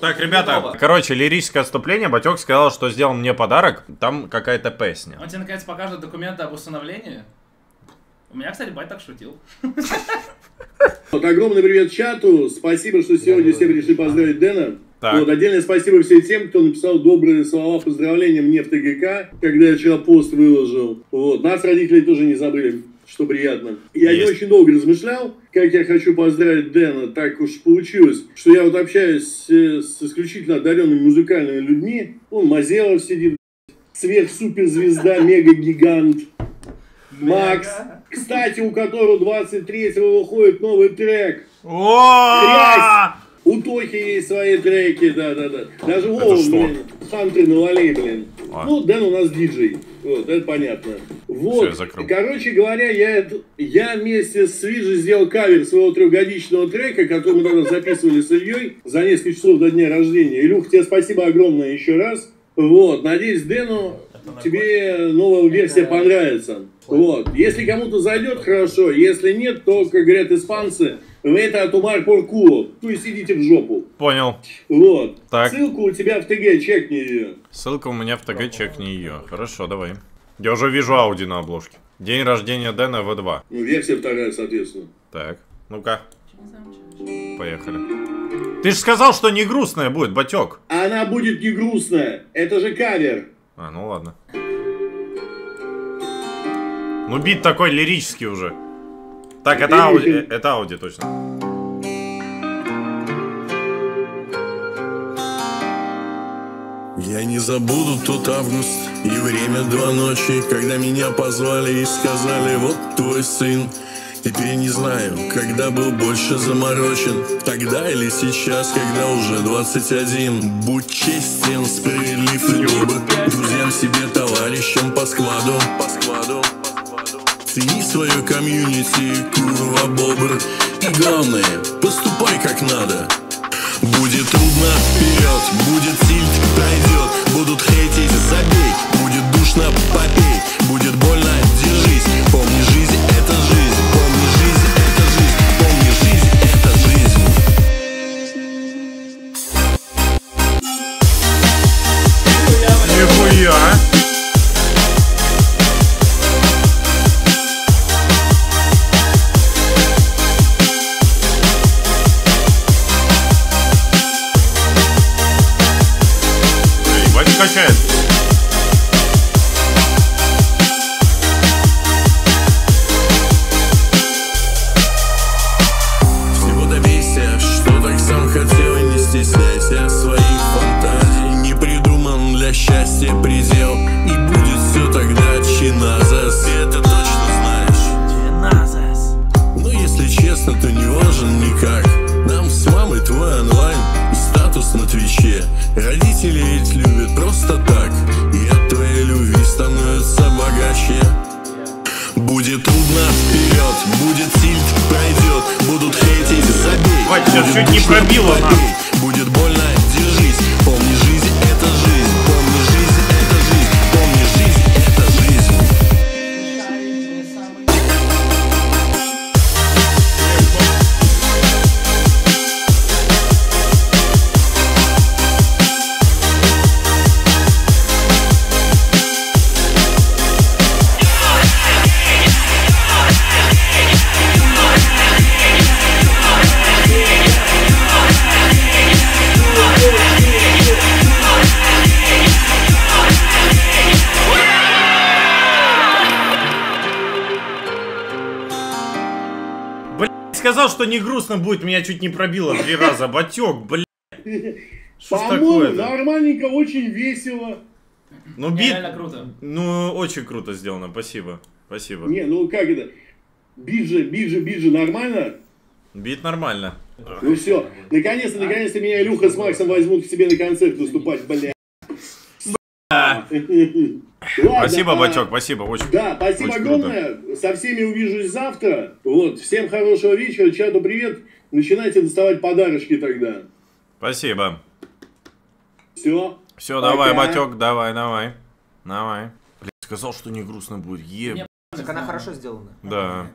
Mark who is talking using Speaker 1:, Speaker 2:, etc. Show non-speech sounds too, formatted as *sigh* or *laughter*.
Speaker 1: Так, ребята,
Speaker 2: Готово.
Speaker 1: короче, лирическое отступление. Батек сказал, что сделал мне подарок. Там какая-то песня.
Speaker 2: Он тебе наконец покажет документы об усыновлении. У меня, кстати, бать так шутил. *laughs*
Speaker 3: Вот, огромный привет чату. Спасибо, что сегодня все пришли поздравить Дэна.
Speaker 1: Так.
Speaker 3: Вот, отдельное спасибо всем тем, кто написал добрые слова поздравления мне в ТГК, когда я вчера пост выложил. Вот. Нас родители тоже не забыли, что приятно. Я не
Speaker 1: Есть.
Speaker 3: очень долго размышлял, как я хочу поздравить Дэна. Так уж получилось, что я вот общаюсь с исключительно одаренными музыкальными людьми. Он Мазелов сидит, сверхсуперзвезда, *laughs* мега-гигант. Макс, кстати, у которого 23-го выходит новый трек.
Speaker 1: О!
Speaker 3: У Тохи есть свои треки, да-да-да. Даже Вова, блин, Хантер навали, блин.
Speaker 1: А.
Speaker 3: Ну, Дэн у нас диджей. Вот, это понятно. Вот,
Speaker 1: я закрыл.
Speaker 3: короче говоря, я, я вместе с Свиджи сделал кавер своего трехгодичного трека, который мы тогда записывали с Ильей за несколько часов до дня рождения. Илюх, тебе спасибо огромное еще раз. Вот, надеюсь, Дэну тебе новая версия понравится. Вот, если кому-то зайдет, хорошо, если нет, то, как говорят испанцы, это атумар порку, то есть идите в жопу.
Speaker 1: Понял.
Speaker 3: Вот.
Speaker 1: Так.
Speaker 3: Ссылку у тебя в ТГ, чекни ее.
Speaker 1: Ссылка у меня в ТГ, чекни ее. Хорошо, давай. Я уже вижу Ауди на обложке. День рождения Дэна В2.
Speaker 3: Ну, версия вторая, соответственно.
Speaker 1: Так, ну-ка, поехали. Ты же сказал, что не грустная будет, батек.
Speaker 3: Она будет не грустная. Это же кавер.
Speaker 1: А, ну ладно. Ну бит такой лирический уже. Так, это Ауди, это Ауди точно.
Speaker 4: Я не забуду тот август и время два ночи, когда меня позвали и сказали, вот твой сын. Теперь не знаю, когда был больше заморочен, тогда или сейчас, когда уже 21. Будь честен, справедлив и добр, друзьям себе, товарищам по складу, по складу. Цени свое комьюнити, курва бобр. И главное, поступай как надо. Будет трудно вперед, будет сильт пройдет. Будут хейтить, забей, будет душно, попей. Будет больно, держись, помни, жизнь это жизнь. Помни, жизнь это жизнь, помни, жизнь это жизнь.
Speaker 1: Нихуя. Качает.
Speaker 4: Всего добейся, что так сам хотел и не стесняйся своих фантазий Не придуман для счастья предел И будет все тогда чиназас. Это точно знаешь. Но если честно, то не важен никак. Нам с мамой твой онлайн и статус на Твиче. Родители ведь любят Будет
Speaker 1: чуть не пробило,
Speaker 4: попей.
Speaker 1: Сказал, что не грустно будет, меня чуть не пробило три раза. Батек, блядь.
Speaker 3: По-моему, нормальненько, очень весело.
Speaker 1: Ну бит,
Speaker 2: Реально круто.
Speaker 1: ну очень круто сделано, спасибо. Спасибо.
Speaker 3: Не, ну как это? Биджи, биджи, биджи, нормально?
Speaker 1: Бит нормально.
Speaker 3: Ну все, наконец-то, наконец-то меня Илюха с Максом возьмут к себе на концерт выступать, бля. *laughs* Ладно,
Speaker 1: Спасибо,
Speaker 3: а,
Speaker 1: Бачок, спасибо, очень.
Speaker 3: Да, спасибо
Speaker 1: Очень круто.
Speaker 3: огромное. Со всеми увижусь завтра. Вот, всем хорошего вечера, чату привет. Начинайте доставать подарочки тогда.
Speaker 1: Спасибо.
Speaker 3: Все.
Speaker 1: Все, давай,
Speaker 3: Пока.
Speaker 1: Батек, давай, давай. Давай. Блядь, сказал, что не грустно будет.
Speaker 2: Не,
Speaker 5: Так она хорошо сделана.
Speaker 1: Да.